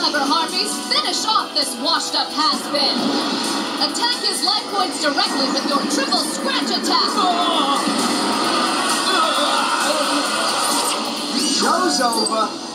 Harpies, finish off this washed-up has-been. Attack his life points directly with your triple scratch attack. Show's over.